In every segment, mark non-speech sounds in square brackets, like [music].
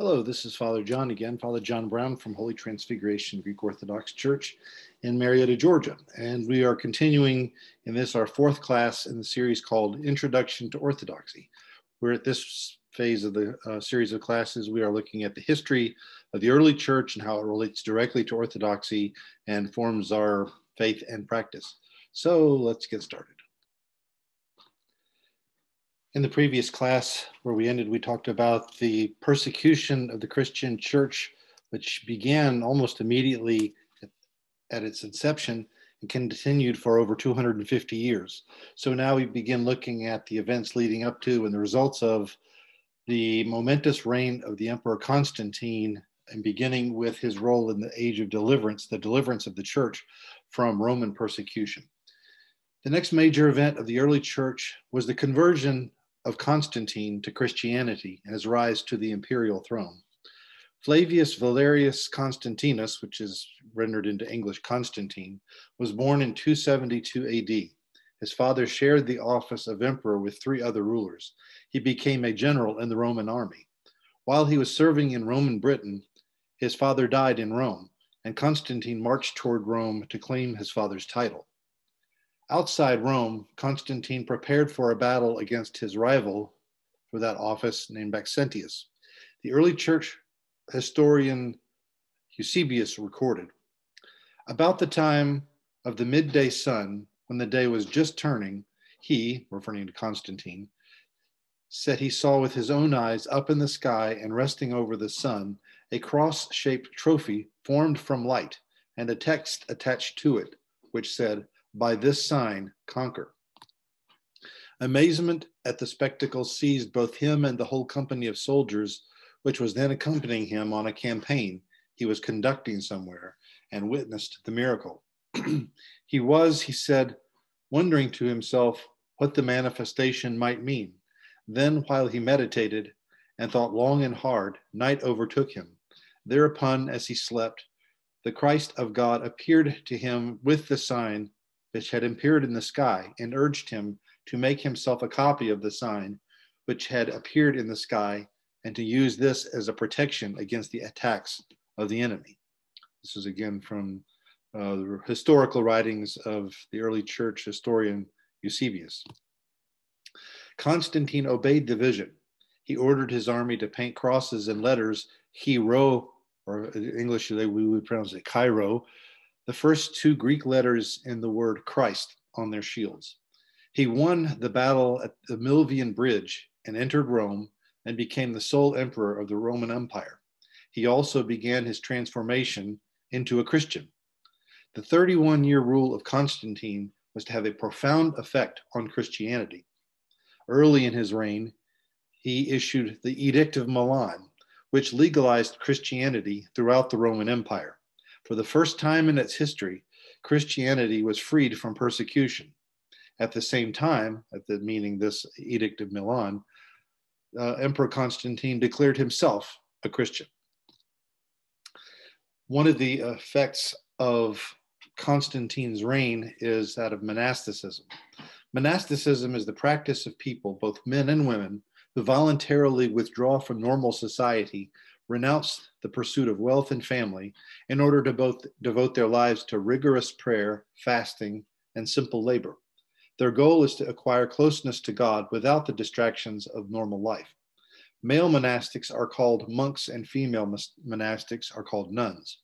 Hello, this is Father John again, Father John Brown from Holy Transfiguration Greek Orthodox Church in Marietta, Georgia. And we are continuing in this, our fourth class in the series called Introduction to Orthodoxy. We're at this phase of the uh, series of classes, we are looking at the history of the early church and how it relates directly to Orthodoxy and forms our faith and practice. So let's get started. In the previous class where we ended, we talked about the persecution of the Christian church, which began almost immediately at its inception and continued for over 250 years. So now we begin looking at the events leading up to and the results of the momentous reign of the Emperor Constantine and beginning with his role in the age of deliverance, the deliverance of the church from Roman persecution. The next major event of the early church was the conversion of Constantine to Christianity and his rise to the imperial throne. Flavius Valerius Constantinus, which is rendered into English Constantine, was born in 272 AD. His father shared the office of emperor with three other rulers. He became a general in the Roman army. While he was serving in Roman Britain, his father died in Rome, and Constantine marched toward Rome to claim his father's title. Outside Rome, Constantine prepared for a battle against his rival for that office named Maxentius. The early church historian Eusebius recorded About the time of the midday sun, when the day was just turning, he, referring to Constantine, said he saw with his own eyes up in the sky and resting over the sun a cross shaped trophy formed from light and a text attached to it, which said, by this sign conquer. Amazement at the spectacle seized both him and the whole company of soldiers, which was then accompanying him on a campaign he was conducting somewhere, and witnessed the miracle. [clears throat] he was, he said, wondering to himself what the manifestation might mean. Then, while he meditated and thought long and hard, night overtook him. Thereupon, as he slept, the Christ of God appeared to him with the sign which had appeared in the sky, and urged him to make himself a copy of the sign which had appeared in the sky, and to use this as a protection against the attacks of the enemy. This is again from uh, the historical writings of the early church historian Eusebius. Constantine obeyed the vision. He ordered his army to paint crosses and letters, hero, or in English we would pronounce it Chi Rho, the first two Greek letters in the word Christ on their shields. He won the battle at the Milvian Bridge and entered Rome and became the sole emperor of the Roman Empire. He also began his transformation into a Christian. The 31 year rule of Constantine was to have a profound effect on Christianity. Early in his reign, he issued the Edict of Milan, which legalized Christianity throughout the Roman Empire. For the first time in its history, Christianity was freed from persecution. At the same time, at the meaning this Edict of Milan, uh, Emperor Constantine declared himself a Christian. One of the effects of Constantine's reign is that of monasticism. Monasticism is the practice of people, both men and women, who voluntarily withdraw from normal society renounce the pursuit of wealth and family in order to both devote their lives to rigorous prayer, fasting, and simple labor. Their goal is to acquire closeness to God without the distractions of normal life. Male monastics are called monks, and female monastics are called nuns.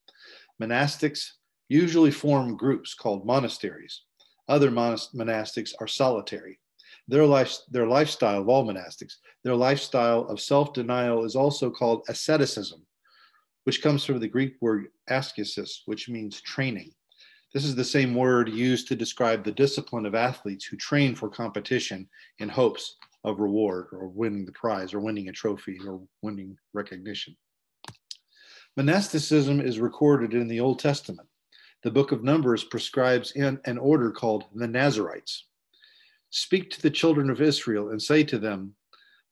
Monastics usually form groups called monasteries. Other monastics are solitary. Their, life, their lifestyle of all monastics, their lifestyle of self denial is also called asceticism, which comes from the Greek word ascesis, which means training. This is the same word used to describe the discipline of athletes who train for competition in hopes of reward or winning the prize or winning a trophy or winning recognition. Monasticism is recorded in the Old Testament. The book of Numbers prescribes in an order called the Nazarites. Speak to the children of Israel and say to them,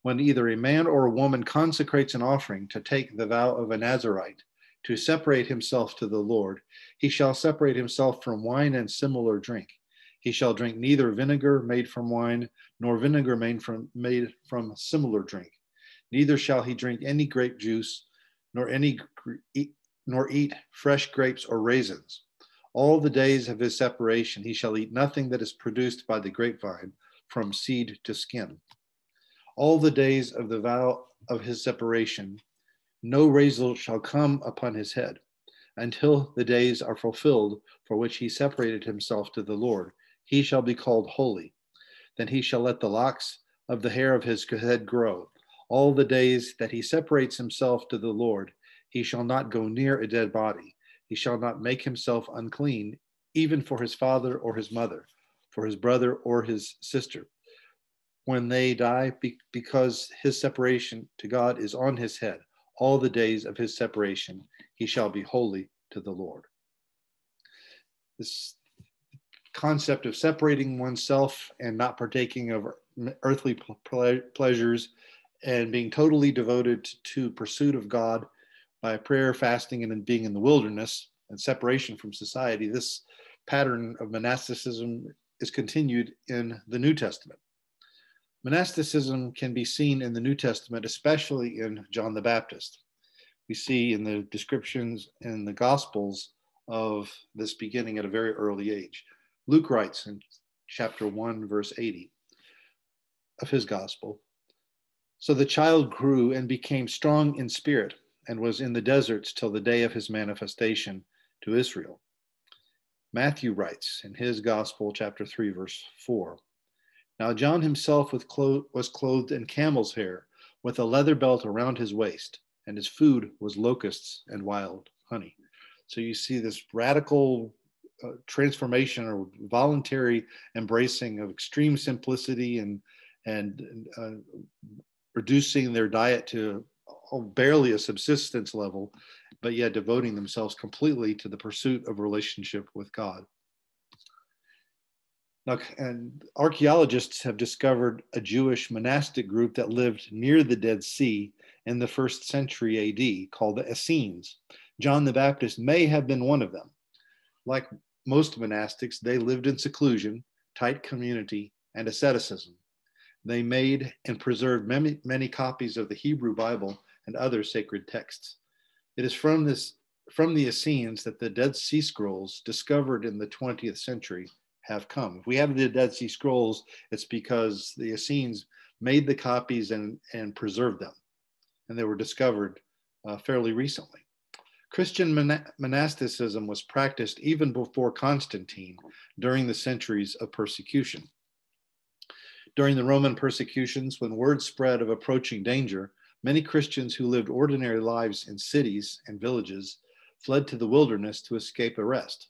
when either a man or a woman consecrates an offering to take the vow of a Nazarite, to separate himself to the Lord, he shall separate himself from wine and similar drink. He shall drink neither vinegar made from wine, nor vinegar made from, made from similar drink. Neither shall he drink any grape juice, nor any nor eat fresh grapes or raisins. All the days of his separation he shall eat nothing that is produced by the grapevine, from seed to skin. All the days of the vow of his separation, no razor shall come upon his head, until the days are fulfilled for which he separated himself to the Lord. He shall be called holy. Then he shall let the locks of the hair of his head grow. All the days that he separates himself to the Lord, he shall not go near a dead body. He shall not make himself unclean, even for his father or his mother, for his brother or his sister. When they die, because his separation to God is on his head, all the days of his separation, he shall be holy to the Lord. This concept of separating oneself and not partaking of earthly pleasures and being totally devoted to pursuit of God by prayer, fasting, and being in the wilderness and separation from society, this pattern of monasticism is continued in the New Testament. Monasticism can be seen in the New Testament, especially in John the Baptist. We see in the descriptions in the Gospels of this beginning at a very early age. Luke writes in chapter 1, verse 80 of his Gospel So the child grew and became strong in spirit and was in the deserts till the day of his manifestation to Israel. Matthew writes in his Gospel, chapter 3, verse 4 Now John himself was clothed in camel's hair, with a leather belt around his waist, and his food was locusts and wild honey. So you see this radical uh, transformation or voluntary embracing of extreme simplicity and and uh, reducing their diet to barely a subsistence level, but yet devoting themselves completely to the pursuit of relationship with God. Now, and archaeologists have discovered a Jewish monastic group that lived near the Dead Sea in the first century AD called the Essenes. John the Baptist may have been one of them. Like most monastics, they lived in seclusion, tight community, and asceticism. They made and preserved many, many copies of the Hebrew Bible and other sacred texts. It is from this from the Essenes that the Dead Sea Scrolls discovered in the 20th century have come. If we have the Dead Sea Scrolls, it's because the Essenes made the copies and, and preserved them, and they were discovered uh, fairly recently. Christian monasticism was practiced even before Constantine during the centuries of persecution. During the Roman persecutions, when word spread of approaching danger, Many Christians who lived ordinary lives in cities and villages fled to the wilderness to escape arrest.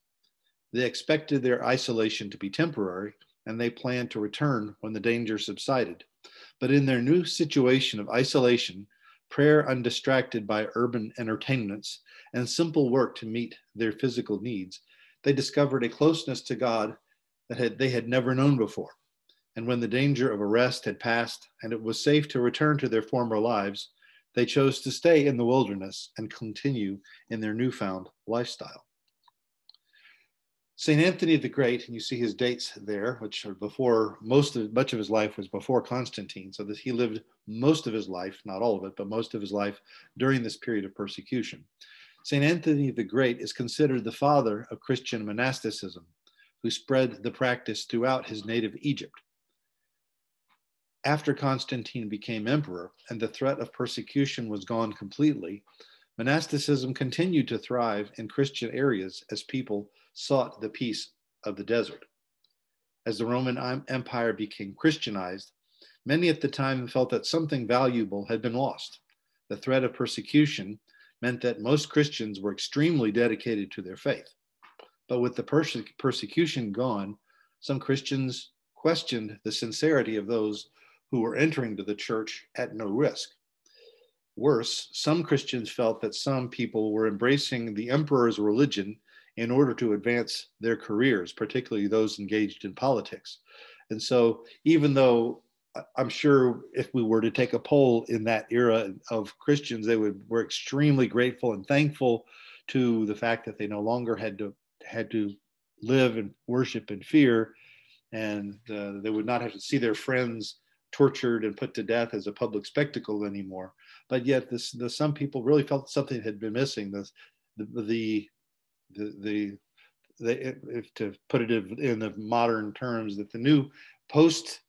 They expected their isolation to be temporary and they planned to return when the danger subsided. But in their new situation of isolation, prayer undistracted by urban entertainments, and simple work to meet their physical needs, they discovered a closeness to God that had, they had never known before. And when the danger of arrest had passed and it was safe to return to their former lives, they chose to stay in the wilderness and continue in their newfound lifestyle. St. Anthony the Great, and you see his dates there, which are before most of much of his life was before Constantine. So that he lived most of his life, not all of it, but most of his life during this period of persecution. St. Anthony the Great is considered the father of Christian monasticism, who spread the practice throughout his native Egypt. After Constantine became emperor and the threat of persecution was gone completely, monasticism continued to thrive in Christian areas as people sought the peace of the desert. As the Roman Empire became Christianized, many at the time felt that something valuable had been lost. The threat of persecution meant that most Christians were extremely dedicated to their faith. But with the perse- persecution gone, some Christians questioned the sincerity of those who were entering to the church at no risk. Worse, some Christians felt that some people were embracing the emperor's religion in order to advance their careers, particularly those engaged in politics. And so, even though I'm sure if we were to take a poll in that era of Christians, they would were extremely grateful and thankful to the fact that they no longer had to had to live and worship in fear, and uh, they would not have to see their friends tortured and put to death as a public spectacle anymore. But yet, this, the, some people really felt something had been missing. The, the, the, the, the, if to put it in the modern terms, that the new post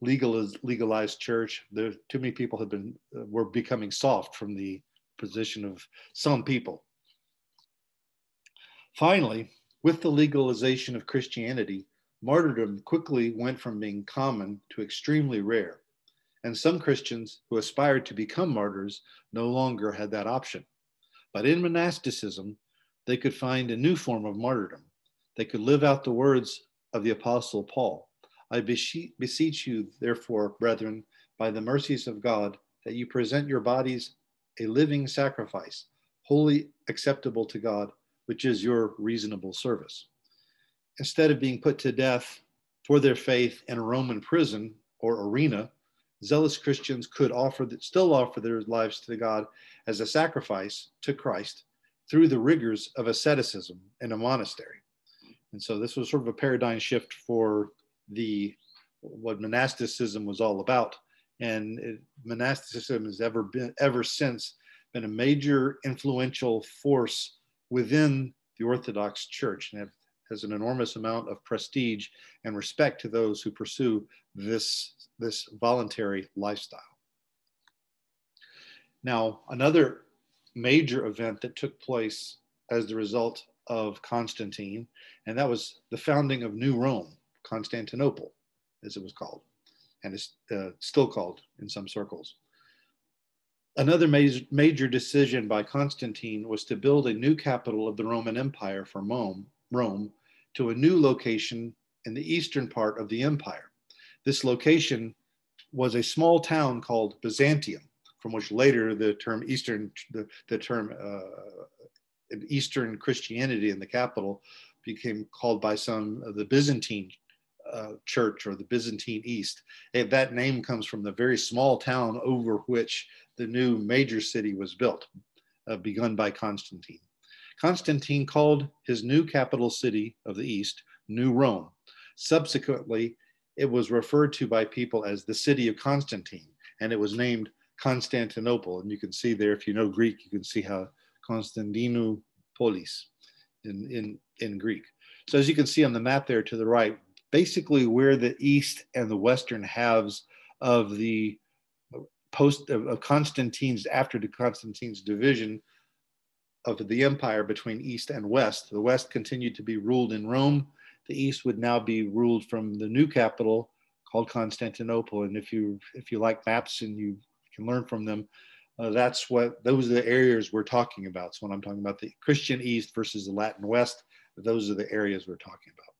legalized, legalized church, there too many people have been uh, were becoming soft from the position of some people. Finally, with the legalization of Christianity, martyrdom quickly went from being common to extremely rare, and some Christians who aspired to become martyrs no longer had that option. But in monasticism, they could find a new form of martyrdom. They could live out the words of the Apostle Paul I beseech you, therefore, brethren, by the mercies of God, that you present your bodies a living sacrifice, holy acceptable to God, which is your reasonable service instead of being put to death for their faith in a Roman prison or arena, zealous Christians could offer still offer their lives to God as a sacrifice to Christ through the rigors of asceticism in a monastery. And so this was sort of a paradigm shift for the what monasticism was all about. And it, monasticism has ever been ever since been a major influential force within the Orthodox Church and have has an enormous amount of prestige and respect to those who pursue this, this voluntary lifestyle. Now, another major event that took place as the result of Constantine, and that was the founding of New Rome, Constantinople, as it was called, and is uh, still called in some circles. Another major, major decision by Constantine was to build a new capital of the Roman Empire for Rome, Rome to a new location in the eastern part of the empire. This location was a small town called Byzantium, from which later the term Eastern, the, the term uh, Eastern Christianity in the capital became called by some the Byzantine uh, church or the Byzantine East. And that name comes from the very small town over which the new major city was built, uh, begun by Constantine. Constantine called his new capital city of the East New Rome. Subsequently, it was referred to by people as the city of Constantine, and it was named Constantinople. And you can see there, if you know Greek, you can see how Constantinopolis in, in, in Greek. So as you can see on the map there to the right, basically where the east and the western halves of the post of, of Constantine's after Constantine's division of the empire between East and West. The West continued to be ruled in Rome. The East would now be ruled from the new capital called Constantinople. And if you if you like maps and you can learn from them, uh, that's what those are the areas we're talking about. So when I'm talking about the Christian East versus the Latin West, those are the areas we're talking about.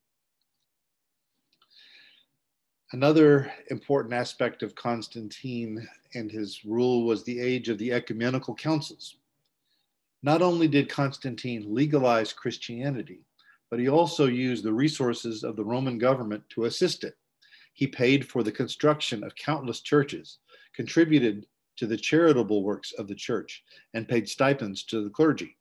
Another important aspect of Constantine and his rule was the age of the ecumenical councils. Not only did Constantine legalize Christianity, but he also used the resources of the Roman government to assist it. He paid for the construction of countless churches, contributed to the charitable works of the church, and paid stipends to the clergy.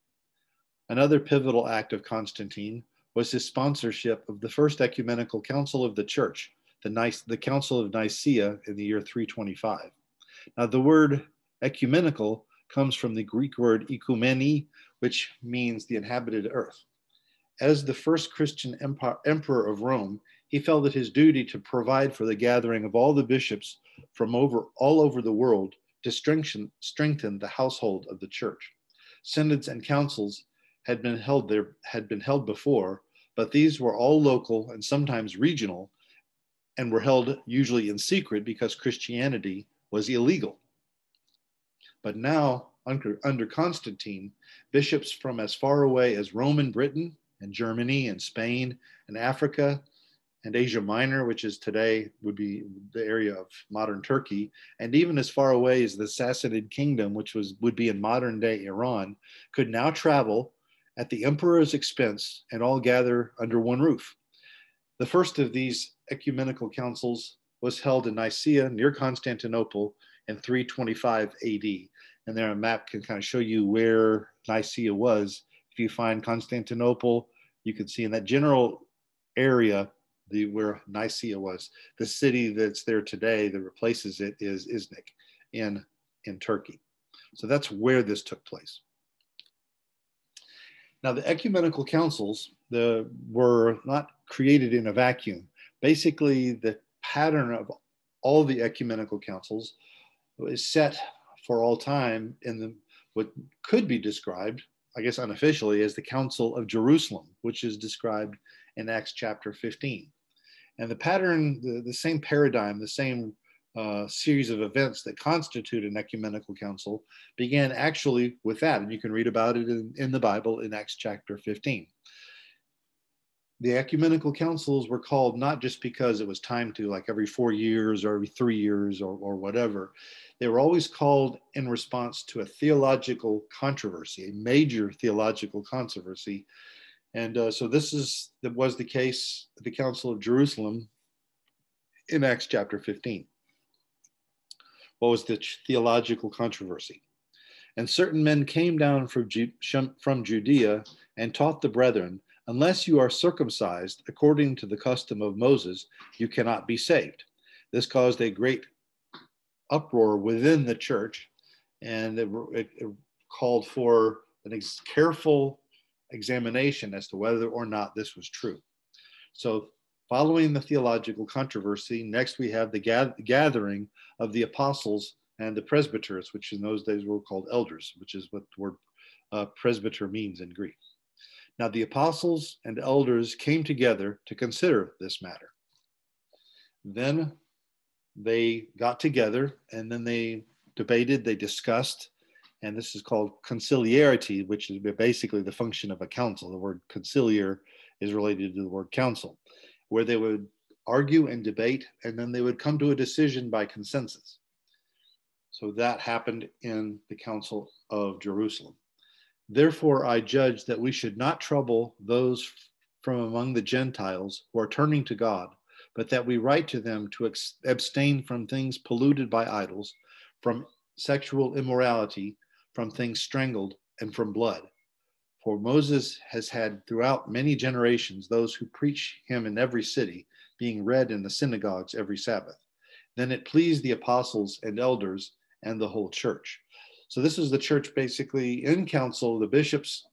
Another pivotal act of Constantine was his sponsorship of the first ecumenical council of the church, the, Nice, the Council of Nicaea in the year 325. Now, the word ecumenical comes from the Greek word ikumeni, which means the inhabited earth. As the first Christian emperor of Rome, he felt it his duty to provide for the gathering of all the bishops from over all over the world to strengthen, strengthen the household of the church. Synods and councils had been held there had been held before, but these were all local and sometimes regional and were held usually in secret because Christianity was illegal. But now, under, under Constantine, bishops from as far away as Rome and Britain and Germany and Spain and Africa and Asia Minor, which is today would be the area of modern Turkey, and even as far away as the Sassanid kingdom, which was would be in modern day Iran, could now travel at the emperor's expense and all gather under one roof. The first of these ecumenical councils was held in Nicaea near Constantinople in 325 AD. And there a map can kind of show you where Nicaea was. If you find Constantinople, you can see in that general area the where Nicaea was. The city that's there today that replaces it is Iznik in, in Turkey. So that's where this took place. Now, the ecumenical councils the, were not created in a vacuum. Basically, the pattern of all the ecumenical councils is set for all time in the what could be described, I guess unofficially, as the Council of Jerusalem, which is described in Acts chapter 15. And the pattern, the, the same paradigm, the same uh, series of events that constitute an ecumenical council began actually with that. And you can read about it in, in the Bible in Acts chapter 15. The ecumenical councils were called not just because it was time to, like every four years or every three years or, or whatever. They were always called in response to a theological controversy, a major theological controversy and uh, so this is that was the case at the Council of Jerusalem in Acts chapter 15. What was the theological controversy? And certain men came down from, from Judea and taught the brethren, unless you are circumcised according to the custom of Moses, you cannot be saved. This caused a great uproar within the church, and it, it, it called for an ex- careful examination as to whether or not this was true. So, following the theological controversy, next we have the gathering of the apostles and the presbyters, which in those days were called elders, which is what the word uh, presbyter means in Greek. Now, the apostles and elders came together to consider this matter. Then they got together and then they debated, they discussed, and this is called conciliarity, which is basically the function of a council. The word conciliar is related to the word council, where they would argue and debate, and then they would come to a decision by consensus. So that happened in the Council of Jerusalem. Therefore, I judge that we should not trouble those from among the Gentiles who are turning to God, but that we write to them to abstain from things polluted by idols, from sexual immorality, from things strangled, and from blood. For Moses has had throughout many generations those who preach him in every city, being read in the synagogues every Sabbath. Then it pleased the apostles and elders and the whole church. So, this is the church basically in council, the bishops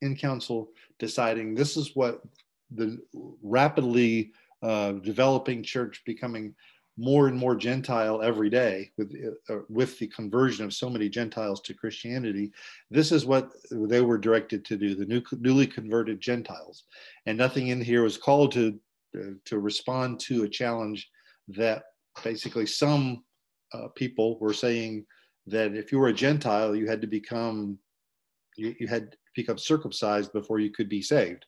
in council deciding this is what the rapidly uh, developing church becoming more and more Gentile every day with, uh, with the conversion of so many Gentiles to Christianity. This is what they were directed to do, the new, newly converted Gentiles. And nothing in here was called to, uh, to respond to a challenge that basically some uh, people were saying that if you were a Gentile, you had to become, you, you had to become circumcised before you could be saved.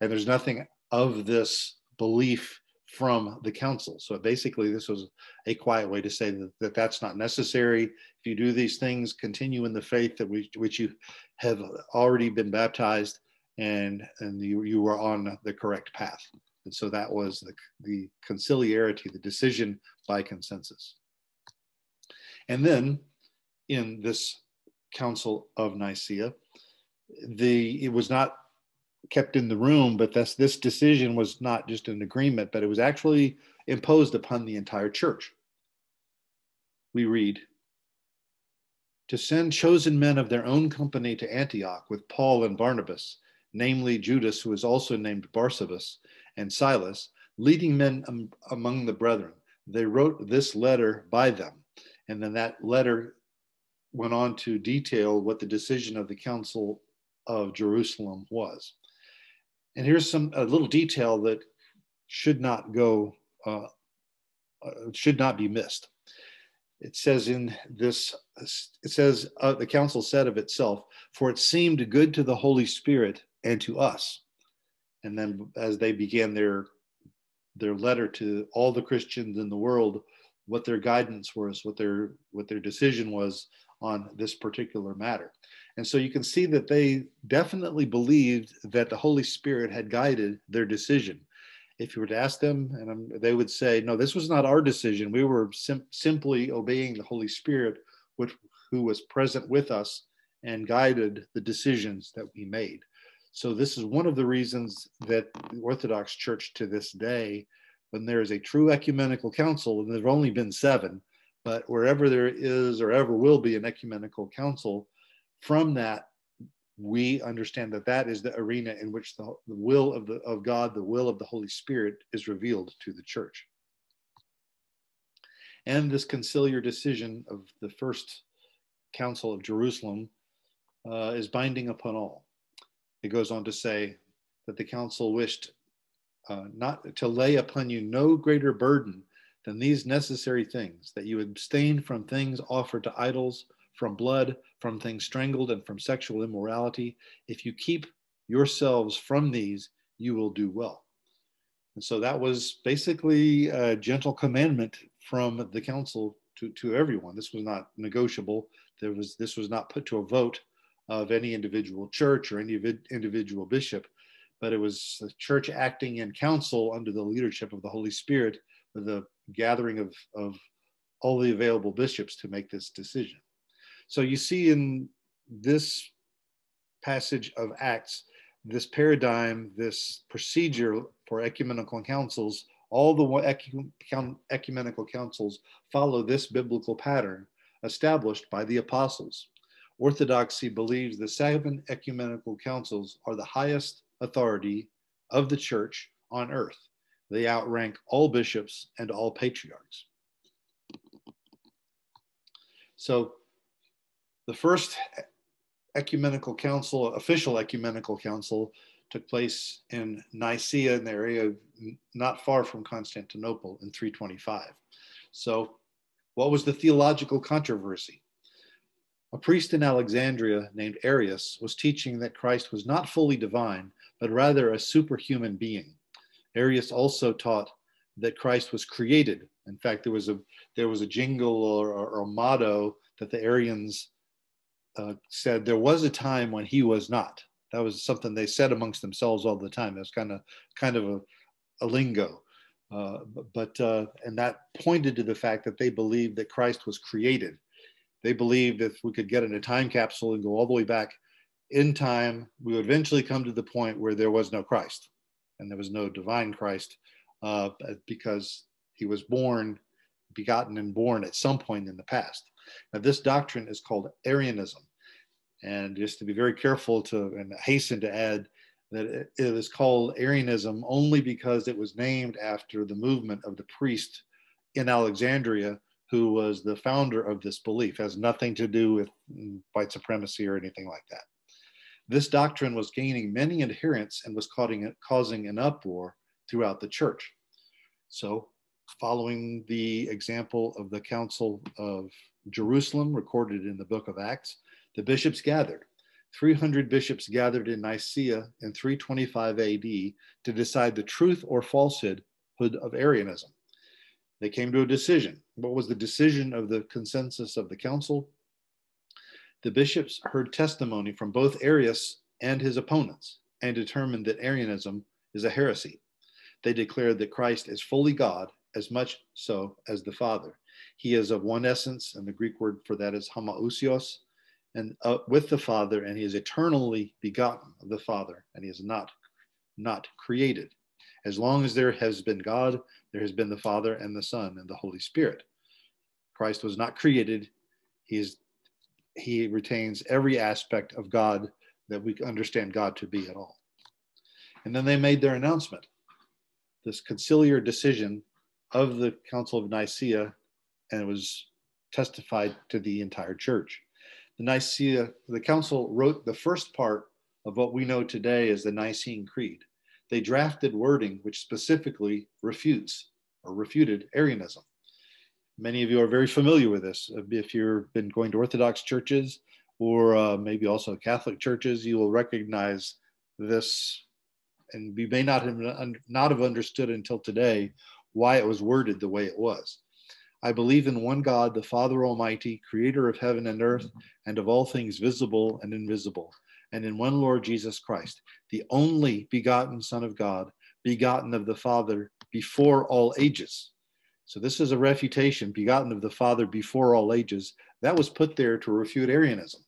And there's nothing of this belief from the council. So basically, this was a quiet way to say that, that that's not necessary. If you do these things, continue in the faith that we, which you have already been baptized, and and you you are on the correct path. And so that was the the conciliarity, the decision by consensus. And then in this Council of Nicaea, the it was not kept in the room, but this, this decision was not just an agreement, but it was actually imposed upon the entire church. We read, to send chosen men of their own company to Antioch with Paul and Barnabas, namely Judas, who is also named Barsabas, and Silas, leading men among the brethren. They wrote this letter by them. And then that letter went on to detail what the decision of the Council of Jerusalem was. And here's some a little detail that should not go, uh, uh, should not be missed. It says in this, it says, uh, the council said of itself, for it seemed good to the Holy Spirit and to us. And then as they began their their letter to all the Christians in the world, what their guidance was, what their what their decision was on this particular matter. And so you can see that they definitely believed that the Holy Spirit had guided their decision. If you were to ask them, and they would say, No, this was not our decision. We were sim- simply obeying the Holy Spirit, which, who was present with us and guided the decisions that we made. So, this is one of the reasons that the Orthodox Church to this day when there is a true ecumenical council, and there have only been seven, but wherever there is or ever will be an ecumenical council, from that we understand that that is the arena in which the, the will of the of God, the will of the Holy Spirit, is revealed to the church. And this conciliar decision of the first council of Jerusalem uh, is binding upon all. It goes on to say that the council wished uh, not to lay upon you no greater burden than these necessary things that you abstain from things offered to idols, from blood, from things strangled, and from sexual immorality. If you keep yourselves from these, you will do well. And so that was basically a gentle commandment from the council to, to everyone. This was not negotiable. There was this was not put to a vote of any individual church or any individual bishop but it was the church acting in council under the leadership of the Holy Spirit with a gathering of, of all the available bishops to make this decision. So you see in this passage of Acts, this paradigm, this procedure for ecumenical councils, all the ecumenical councils follow this biblical pattern established by the apostles. Orthodoxy believes the seven ecumenical councils are the highest authority of the church on earth. They outrank all bishops and all patriarchs. So the first ecumenical council, official ecumenical council, took place in Nicaea in the area not far from Constantinople in 325. So, what was the theological controversy? A priest in Alexandria named Arius was teaching that Christ was not fully divine, but rather a superhuman being. Arius also taught that Christ was created. In fact, there was a there was a jingle or, or, or motto that the Arians uh, said there was a time when he was not. That was something they said amongst themselves all the time. That's kind of kind of a, a lingo, uh, but uh, and that pointed to the fact that they believed that Christ was created. They believed if we could get in a time capsule and go all the way back in time, we would eventually come to the point where there was no Christ and there was no divine Christ uh, because he was born, begotten, and born at some point in the past. Now, this doctrine is called Arianism. And just to be very careful to and hasten to add that it is called Arianism only because it was named after the movement of the priest in Alexandria who was the founder of this belief. It has nothing to do with white supremacy or anything like that. This doctrine was gaining many adherents and was causing an uproar throughout the church. So, following the example of the Council of Jerusalem recorded in the book of Acts, the bishops gathered. 300 bishops gathered in Nicaea in 325 AD to decide the truth or falsehood of Arianism. They came to a decision. What was the decision of the consensus of the council? The bishops heard testimony from both Arius and his opponents and determined that Arianism is a heresy. They declared that Christ is fully God, as much so as the Father. He is of one essence, and the Greek word for that is homoousios, and uh, with the Father, and he is eternally begotten of the Father, and he is not not created. As long as there has been God, there has been the Father and the Son and the Holy Spirit. Christ was not created; he is he retains every aspect of God that we understand God to be at all. And then they made their announcement, this conciliar decision of the Council of Nicaea, and it was testified to the entire church. The Nicaea, the council wrote the first part of what we know today as the Nicene Creed. They drafted wording which specifically refutes or refuted Arianism. Many of you are very familiar with this. If you've been going to Orthodox churches or uh, maybe also Catholic churches, you will recognize this, and we may not have not have understood until today why it was worded the way it was. I believe in one God, the Father Almighty, creator of heaven and earth, and of all things visible and invisible, and in one Lord Jesus Christ, the only begotten Son of God, begotten of the Father before all ages so this is a refutation begotten of the Father before all ages. That was put there to refute Arianism,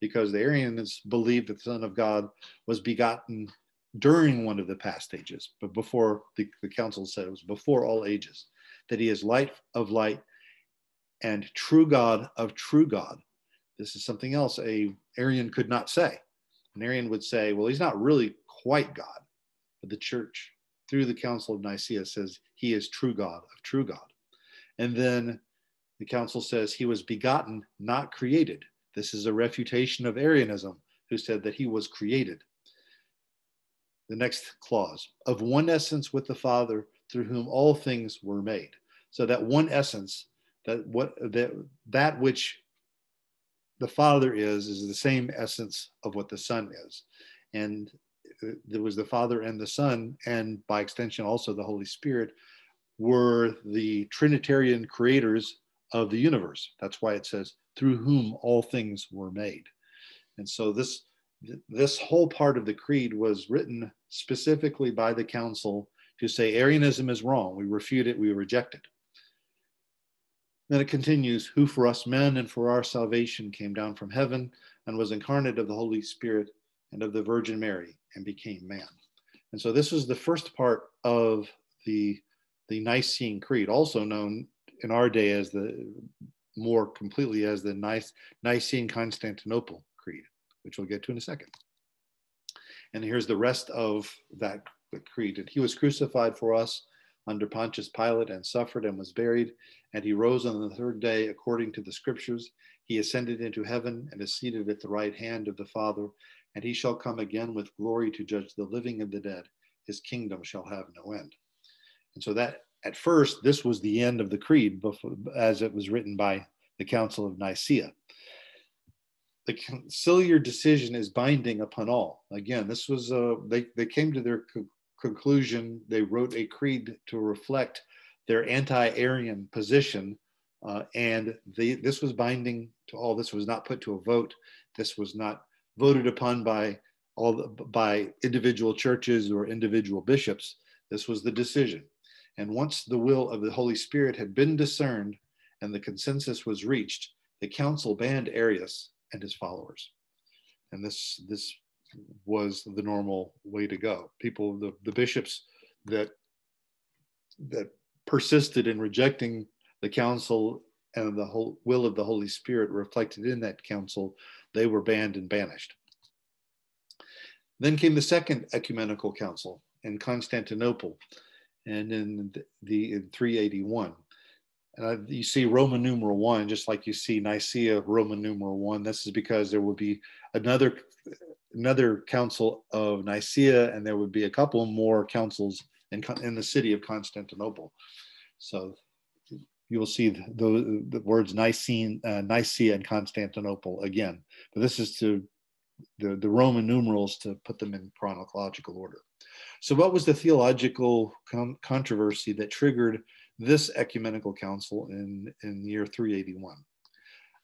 because the Arians believed that the Son of God was begotten during one of the past ages, but before the, the council said it was before all ages, that he is light of light and true God of true God. This is something else a Arian could not say. An Arian would say, well, he's not really quite God. But the church, through the Council of Nicaea, says he is true God of true God. And then the council says he was begotten, not created. This is a refutation of Arianism, who said that he was created. The next clause of one essence with the Father, through whom all things were made. So that one essence, that what that that which the Father is, is the same essence of what the Son is. And Uh, there was the Father and the Son, and by extension also the Holy Spirit, were the Trinitarian creators of the universe. That's why it says, through whom all things were made. And so this this whole part of the creed was written specifically by the council to say Arianism is wrong. We refute it, we reject it. Then it continues, who for us men and for our salvation came down from heaven and was incarnate of the Holy Spirit and of the Virgin Mary and became man. And so this was the first part of the, the Nicene Creed, also known in our day as the more completely as the Nice, Nicene Constantinople Creed, which we'll get to in a second. And here's the rest of that creed. And he was crucified for us under Pontius Pilate and suffered and was buried. And he rose on the third day according to the scriptures. He ascended into heaven and is seated at the right hand of the Father. And he shall come again with glory to judge the living and the dead. His kingdom shall have no end. And so that at first, this was the end of the creed before, as it was written by the Council of Nicaea. The conciliar decision is binding upon all. Again, this was a, they, they came to their co- conclusion. They wrote a creed to reflect their anti-Arian position, uh, and they, this was binding to all. This was not put to a vote. This was not voted upon by all the, by individual churches or individual bishops. This was the decision. And once the will of the Holy Spirit had been discerned and the consensus was reached, the council banned Arius and his followers. And this, this was the normal way to go. People, the, the bishops that, that persisted in rejecting the council and the whole will of the Holy Spirit reflected in that council, they were banned and banished. Then came the second ecumenical council in Constantinople, and in the in 381. Uh, you see Roman numeral one, just like you see Nicaea Roman numeral one. This is because there would be another another council of Nicaea, and there would be a couple more councils in, in the city of Constantinople. So you will see the, the, words Nicene, uh, Nicaea and Constantinople again. But this is to the, the Roman numerals to put them in chronological order. So, what was the theological con- controversy that triggered this ecumenical council in, in the year 381?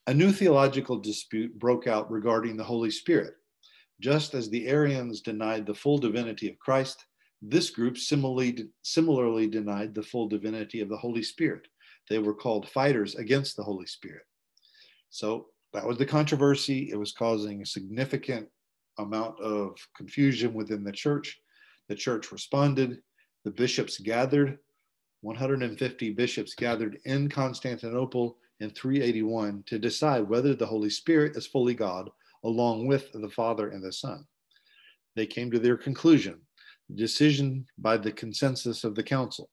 A new theological dispute broke out regarding the Holy Spirit. Just as the Arians denied the full divinity of Christ, this group similarly, similarly denied the full divinity of the Holy Spirit. They were called fighters against the Holy Spirit. So that was the controversy. It was causing a significant amount of confusion within the church. The church responded. The bishops gathered. 150 bishops gathered in Constantinople in 381 to decide whether the Holy Spirit is fully God, along with the Father and the Son. They came to their conclusion, the decision by the consensus of the council.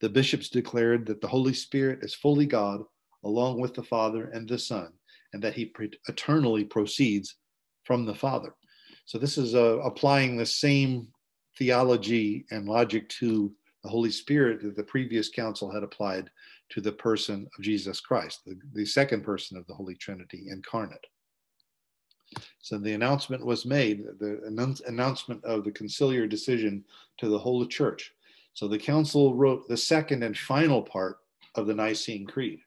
The bishops declared that the Holy Spirit is fully God, along with the Father and the Son, and that he eternally proceeds from the Father. So this is uh, applying the same theology and logic to the Holy Spirit that the previous council had applied to the person of Jesus Christ, the, the second person of the Holy Trinity incarnate. So the announcement was made, the announcement of the conciliar decision to the whole church. So the council wrote the second and final part of the Nicene Creed,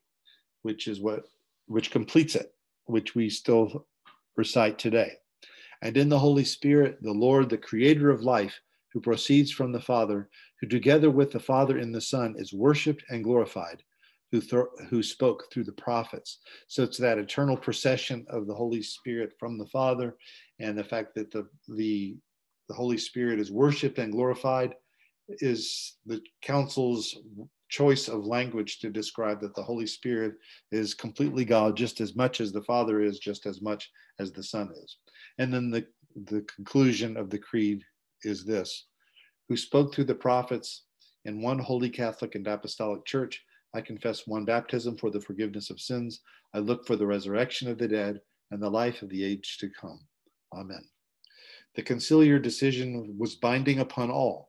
which is what which completes it, which we still recite today. And in the Holy Spirit, the Lord, the creator of life, who proceeds from the Father, who together with the Father and the Son is worshiped and glorified, who, who spoke through the prophets. So it's that eternal procession of the Holy Spirit from the Father and the fact that the, the the Holy Spirit is worshiped and glorified is the council's choice of language to describe that the Holy Spirit is completely God, just as much as the Father is, just as much as the Son is. And then the, the conclusion of the creed is this who spoke through the prophets in one holy Catholic and Apostolic Church. I confess one baptism for the forgiveness of sins. I look for the resurrection of the dead and the life of the age to come. Amen. The conciliar decision was binding upon all.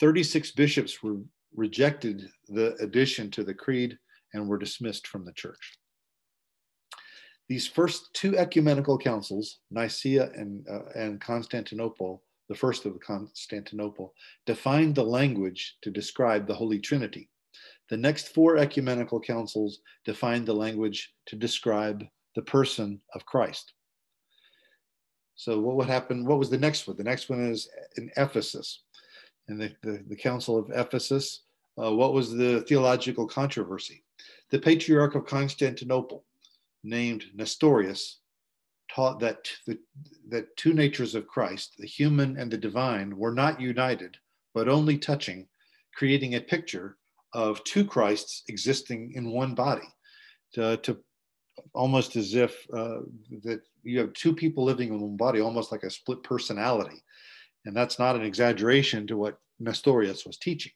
36 bishops were rejected the addition to the creed and were dismissed from the church. These first two ecumenical councils, Nicaea and, uh, and Constantinople, the first of Constantinople, defined the language to describe the Holy Trinity. The next four ecumenical councils defined the language to describe the person of Christ. So what would happen? What was the next one? The next one is in Ephesus in the, the, the Council of Ephesus. Uh, what was the theological controversy? The Patriarch of Constantinople, named Nestorius, taught that the, that two natures of Christ, the human and the divine, were not united, but only touching, creating a picture of two Christs existing in one body. To, to almost as if uh, that you have two people living in one body, almost like a split personality. And that's not an exaggeration to what Nestorius was teaching.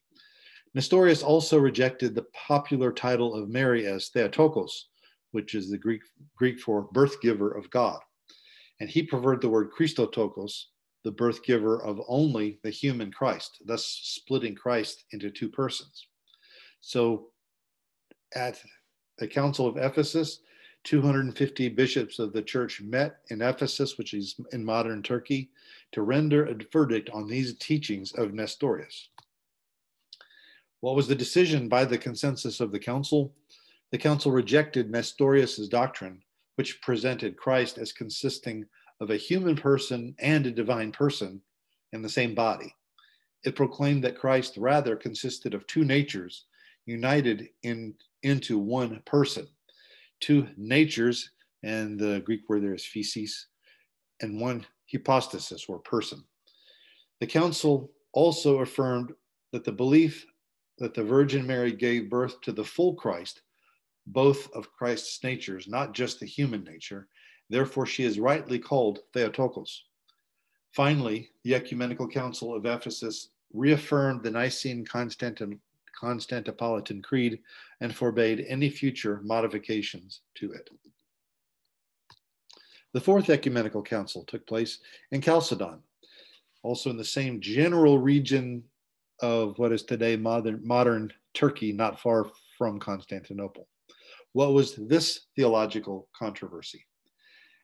Nestorius also rejected the popular title of Mary as Theotokos, which is the Greek, Greek for birth giver of God. And he preferred the word Christotokos, the birth giver of only the human Christ, thus splitting Christ into two persons. So at the Council of Ephesus, 250 bishops of the church met in Ephesus, which is in modern Turkey, to render a verdict on these teachings of Nestorius. What was the decision by the consensus of the council? The council rejected Nestorius's doctrine, which presented Christ as consisting of a human person and a divine person in the same body. It proclaimed that Christ rather consisted of two natures united in, into one person two natures, and the Greek word there is physis, and one hypostasis or person. The council also affirmed that the belief that the Virgin Mary gave birth to the full Christ, both of Christ's natures, not just the human nature, therefore she is rightly called Theotokos. Finally, the Ecumenical Council of Ephesus reaffirmed the Nicene Constantin Constantinopolitan Creed and forbade any future modifications to it. The Fourth Ecumenical Council took place in Chalcedon, also in the same general region of what is today modern, modern Turkey, not far from Constantinople. What was this theological controversy?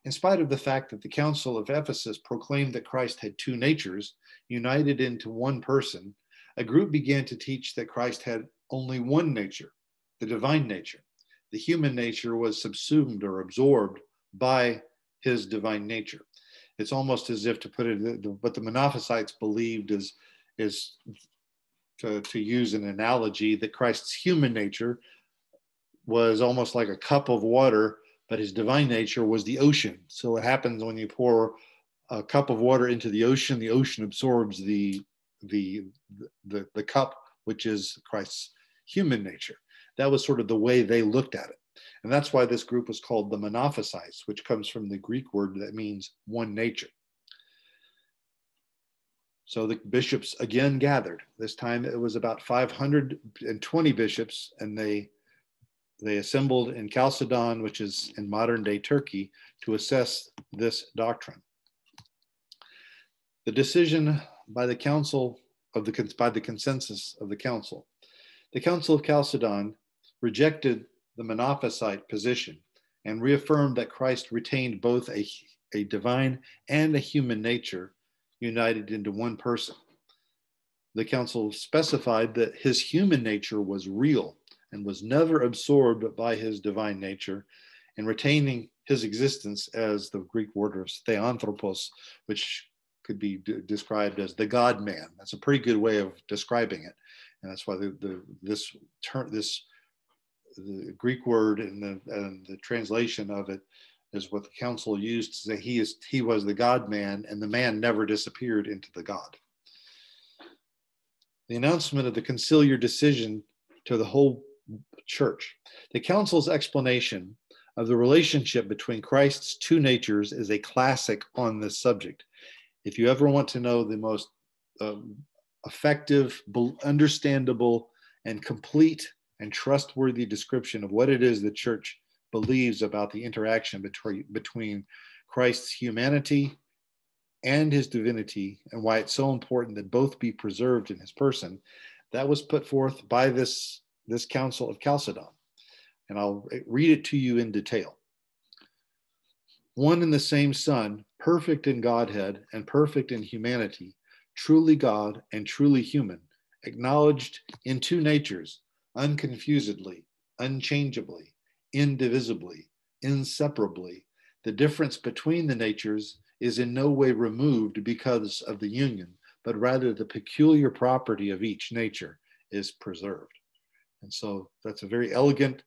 In spite of the fact that the Council of Ephesus proclaimed that Christ had two natures united into one person, a group began to teach that Christ had only one nature, the divine nature. The human nature was subsumed or absorbed by his divine nature. It's almost as if to put it, what the Monophysites believed is, is to, to use an analogy that Christ's human nature was almost like a cup of water, but his divine nature was the ocean. So what happens when you pour a cup of water into the ocean, the ocean absorbs the the, the, the cup, which is Christ's human nature. That was sort of the way they looked at it. And that's why this group was called the Monophysites, which comes from the Greek word that means one nature. So the bishops again gathered. This time it was about 520 bishops, and they they assembled in Chalcedon, which is in modern day Turkey, to assess this doctrine. The decision by the council of the by the consensus of the council. The Council of Chalcedon rejected the Monophysite position and reaffirmed that Christ retained both a, a divine and a human nature united into one person. The council specified that his human nature was real and was never absorbed by his divine nature, and retaining his existence as the Greek word of theanthropos, which could be d- described as the God man. That's a pretty good way of describing it, and that's why the, the this term this the Greek word and the, and the translation of it is what the council used to say he is he was the God man, and the man never disappeared into the God. The announcement of the conciliar decision to the whole church. The council's explanation of the relationship between Christ's two natures is a classic on this subject. If you ever want to know the most um, effective, understandable, and complete and trustworthy description of what it is the church believes about the interaction between, between Christ's humanity and his divinity and why it's so important that both be preserved in his person, that was put forth by this, this Council of Chalcedon. And I'll read it to you in detail. One and the same Son, perfect in Godhead and perfect in humanity, truly God and truly human, acknowledged in two natures, unconfusedly, unchangeably, indivisibly, inseparably. The difference between the natures is in no way removed because of the union, but rather the peculiar property of each nature is preserved. And so that's a very elegant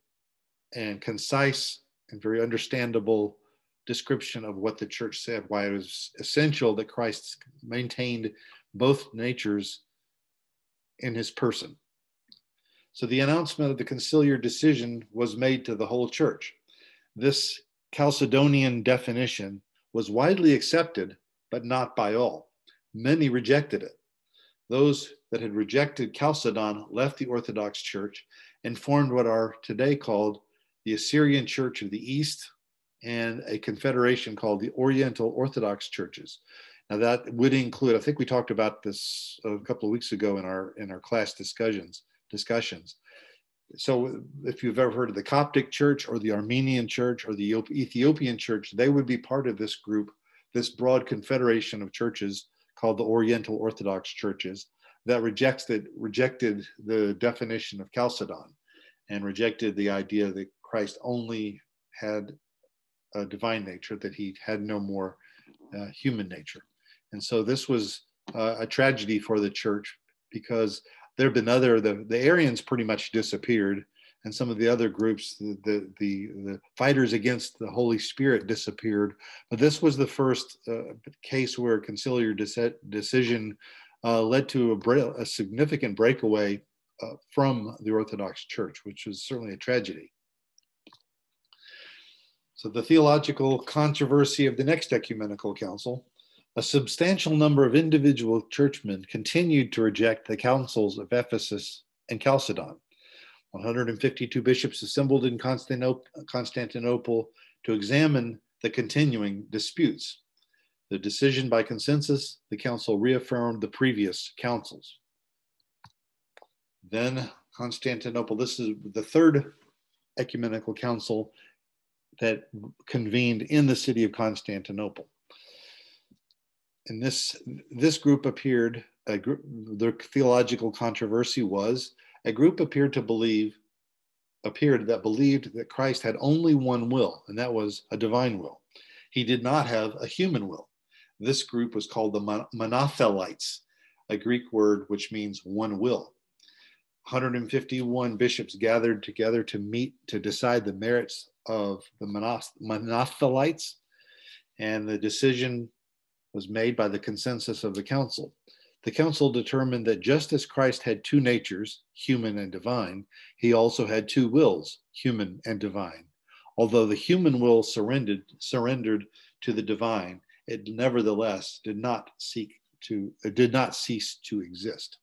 and concise and very understandable description of what the church said, why it was essential that Christ maintained both natures in his person. So the announcement of the conciliar decision was made to the whole church. This Chalcedonian definition was widely accepted, but not by all. Many rejected it. Those that had rejected Chalcedon left the Orthodox Church and formed what are today called the Assyrian Church of the East and a confederation called the Oriental Orthodox Churches. Now that would include, I think we talked about this a couple of weeks ago in our in our class discussions discussions. So if you've ever heard of the Coptic Church or the Armenian Church or the Ethiopian Church, they would be part of this group, this broad confederation of churches called the Oriental Orthodox Churches that rejects that rejected the definition of Chalcedon and rejected the idea that Christ only had a divine nature, that he had no more uh, human nature. And so this was uh, a tragedy for the church because there have been other, the, the Arians pretty much disappeared and some of the other groups, the, the, the, the fighters against the Holy Spirit disappeared. But this was the first uh, case where conciliar de- decision uh, led to a, a significant breakaway uh, from the Orthodox Church, which was certainly a tragedy. So the theological controversy of the next ecumenical council, a substantial number of individual churchmen continued to reject the councils of Ephesus and Chalcedon. 152 bishops assembled in Constantinople to examine the continuing disputes. The decision by consensus, the council reaffirmed the previous councils. Then Constantinople, this is the third ecumenical council that convened in the city of Constantinople. And this, this group appeared, a their theological controversy was a group appeared to believe, appeared that believed that Christ had only one will, and that was a divine will. He did not have a human will. This group was called the Monothelites, a Greek word which means one will. 151 bishops gathered together to meet to decide the merits of the Monothelites, and the decision was made by the consensus of the council. The council determined that just as Christ had two natures, human and divine, he also had two wills, human and divine. Although the human will surrendered, surrendered to the divine, it nevertheless did not seek to did not cease to exist.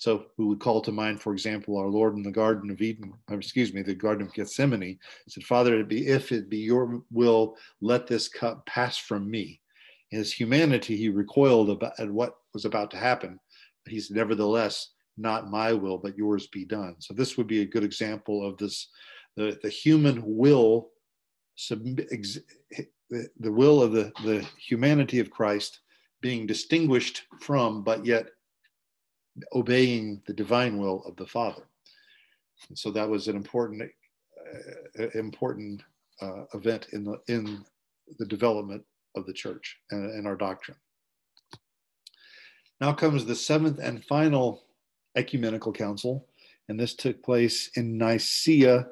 So we would call to mind, for example, our Lord in the Garden of Eden, excuse me, the Garden of Gethsemane, said, Father, it be, if it be your will, let this cup pass from me. In his humanity, he recoiled about, at what was about to happen, but he said, nevertheless, not my will, but yours be done. So this would be a good example of this, the, the human will, the, the will of the, the humanity of Christ being distinguished from, but yet obeying the divine will of the Father. And so that was an important, uh, important uh, event in the in the development of the church and, and our doctrine. Now comes the seventh and final ecumenical council, and this took place in Nicaea,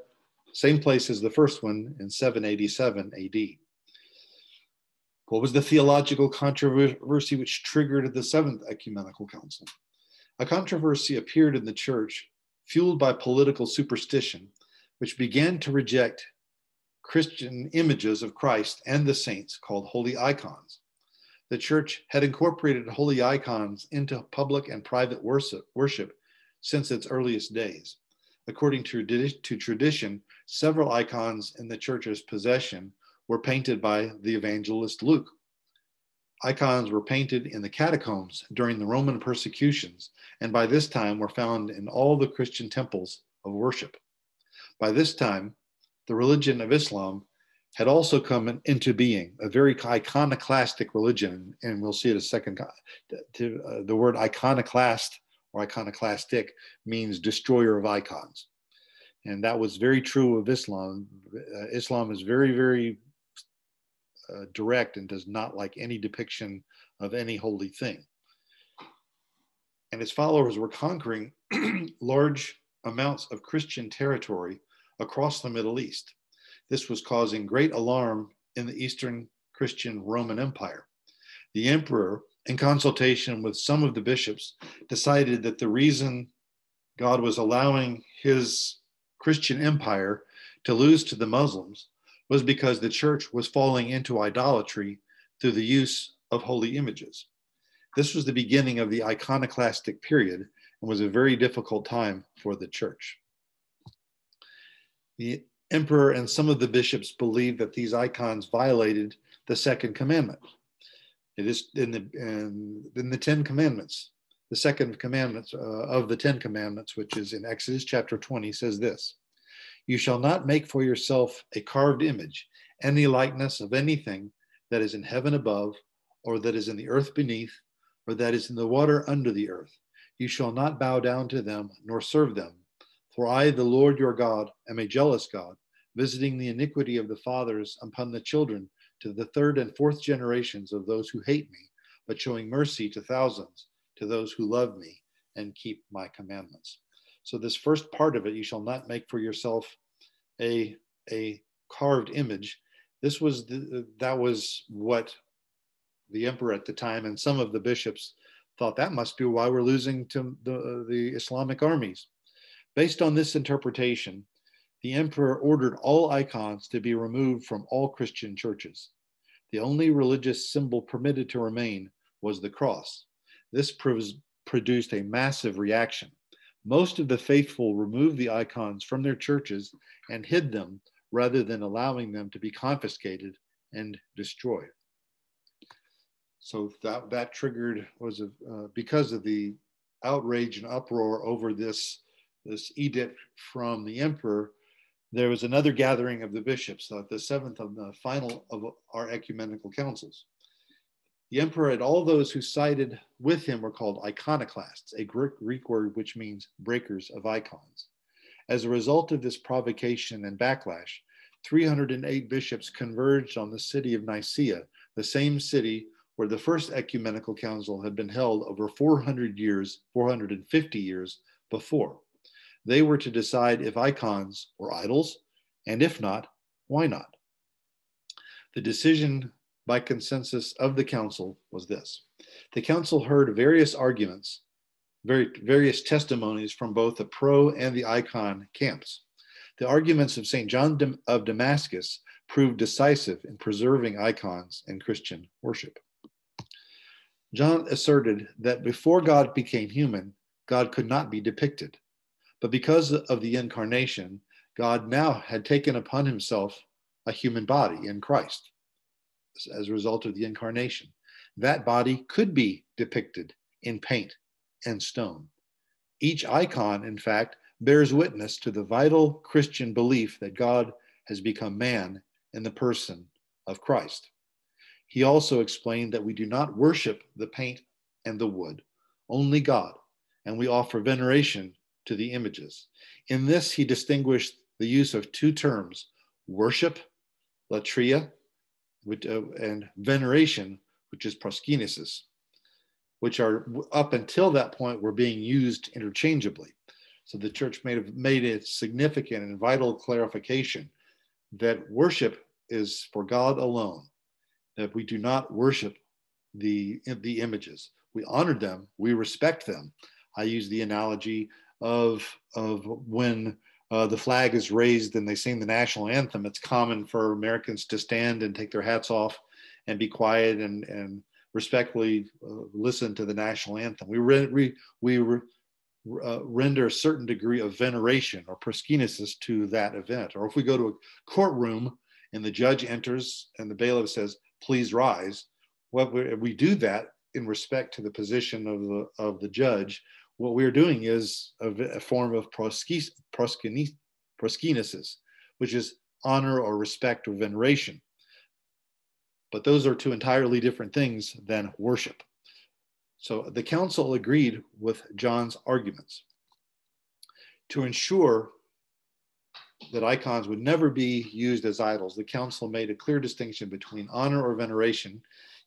same place as the first one in 787 AD. What was the theological controversy which triggered the Seventh Ecumenical Council? A controversy appeared in the church fueled by political superstition, which began to reject Christian images of Christ and the saints called holy icons. The church had incorporated holy icons into public and private worship, since its earliest days. According to, to tradition, several icons in the church's possession were painted by the evangelist Luke. Icons were painted in the catacombs during the Roman persecutions, and by this time were found in all the Christian temples of worship. By this time, the religion of Islam had also come into being, a very iconoclastic religion, and we'll see it a second. To, uh, the word iconoclast or iconoclastic means destroyer of icons. And that was very true of Islam. Uh, Islam is very, very uh, direct and does not like any depiction of any holy thing. And his followers were conquering [clears throat] large amounts of Christian territory across the Middle East. This was causing great alarm in the Eastern Christian Roman Empire. The emperor, in consultation with some of the bishops, decided that the reason God was allowing his Christian empire to lose to the Muslims was because the church was falling into idolatry through the use of holy images. This was the beginning of the iconoclastic period and was a very difficult time for the church. The emperor and some of the bishops believed that these icons violated the second commandment. It is in the in, in the Ten Commandments. The second commandment uh, of the Ten Commandments, which is in Exodus chapter 20, says this You shall not make for yourself a carved image, any likeness of anything that is in heaven above, or that is in the earth beneath, or that is in the water under the earth. You shall not bow down to them, nor serve them. For I, the Lord your God, am a jealous God, visiting the iniquity of the fathers upon the children to the third and fourth generations of those who hate me, but showing mercy to thousands, to those who love me and keep my commandments. So this first part of it, you shall not make for yourself a, a carved image. This was the, that was what the emperor at the time and some of the bishops thought that must be why we're losing to the, the Islamic armies. Based on this interpretation, the emperor ordered all icons to be removed from all Christian churches. The only religious symbol permitted to remain was the cross. This produced a massive reaction. Most of the faithful removed the icons from their churches and hid them rather than allowing them to be confiscated and destroyed. So that, that triggered was uh, because of the outrage and uproar over this, this edict from the emperor, there was another gathering of the bishops, the seventh of the final of our ecumenical councils. The emperor and all those who sided with him were called iconoclasts, a Greek word which means breakers of icons. As a result of this provocation and backlash, 308 bishops converged on the city of Nicaea, the same city where the first ecumenical council had been held over 400 years, 450 years before. They were to decide if icons were idols, and if not, why not? The decision by consensus of the council was this. The council heard various arguments, very, various testimonies from both the pro and the icon camps. The arguments of St. John of Damascus proved decisive in preserving icons and Christian worship. John asserted that before God became human, God could not be depicted. But because of the incarnation, God now had taken upon himself a human body in Christ as a result of the incarnation. That body could be depicted in paint and stone. Each icon, in fact, bears witness to the vital Christian belief that God has become man in the person of Christ. He also explained that we do not worship the paint and the wood, only God, and we offer veneration to the images. In this, he distinguished the use of two terms worship, latria, which, uh, and veneration, which is proskynesis, which are up until that point were being used interchangeably. So the church made, a, made a significant and vital clarification that worship is for God alone, that we do not worship the, the images. We honor them, we respect them. I use the analogy of, of when uh, the flag is raised and they sing the national anthem, it's common for Americans to stand and take their hats off and be quiet and, and respectfully uh, listen to the national anthem. We, re- we, we re- uh, render a certain degree of veneration or proskynesis to that event. Or if we go to a courtroom and the judge enters and the bailiff says, please rise, what we, we do that in respect to the position of the, of the judge what we're doing is a, a form of proskynesis, which is honor or respect or veneration. But those are two entirely different things than worship. So the council agreed with John's arguments. To ensure that icons would never be used as idols, the council made a clear distinction between honor or veneration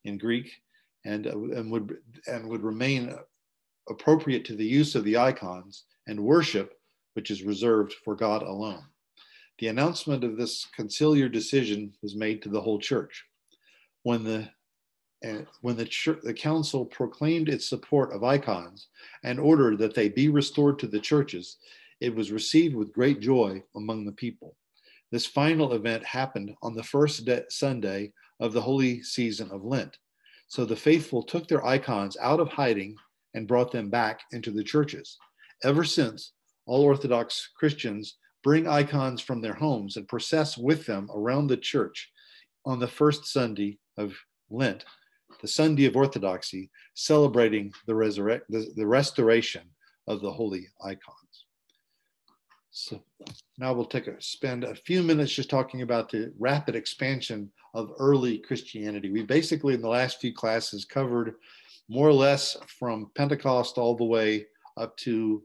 in Greek and, uh, and, would, and would remain appropriate to the use of the icons, and worship, which is reserved for God alone. The announcement of this conciliar decision was made to the whole church. When the uh, when the, church, the council proclaimed its support of icons and ordered that they be restored to the churches, it was received with great joy among the people. This final event happened on the first day, Sunday of the holy season of Lent. So the faithful took their icons out of hiding and brought them back into the churches. Ever since, all Orthodox Christians bring icons from their homes and process with them around the church on the first Sunday of Lent, the Sunday of Orthodoxy, celebrating the, resurrect, the, the restoration of the holy icons. So now we'll take a spend a few minutes just talking about the rapid expansion of early Christianity. We basically in the last few classes covered more or less from Pentecost all the way up to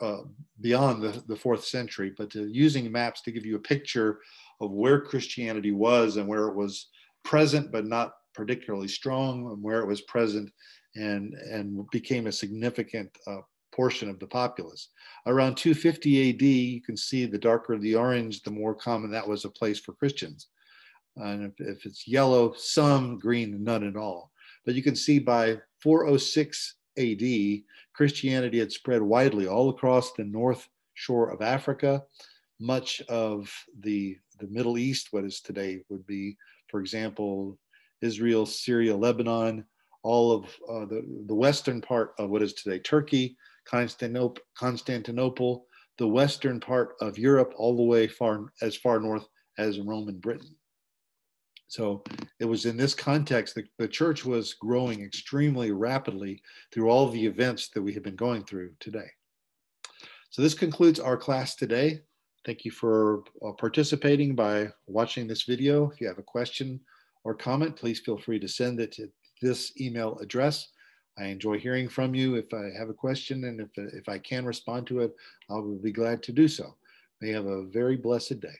uh, beyond the, the fourth century, but to, using maps to give you a picture of where Christianity was and where it was present but not particularly strong, and where it was present and, and became a significant uh, portion of the populace. Around 250 AD, you can see the darker the orange, the more common that was a place for Christians. And if, if it's yellow, some, green, none at all. But you can see by 406 AD, Christianity had spread widely all across the north shore of Africa, much of the, the Middle East, what is today would be, for example, Israel, Syria, Lebanon, all of uh, the, the western part of what is today Turkey, Constantinople, Constantinople, the western part of Europe, all the way far as far north as Rome and Britain. So it was in this context that the church was growing extremely rapidly through all the events that we have been going through today. So this concludes our class today. Thank you for uh, participating by watching this video. If you have a question or comment, please feel free to send it to this email address. I enjoy hearing from you. If I have a question and if, if I can respond to it, I will be glad to do so. May have a very blessed day.